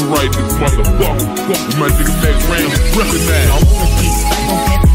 copyright this motherfucker. My nigga Mac it next round. Recognize.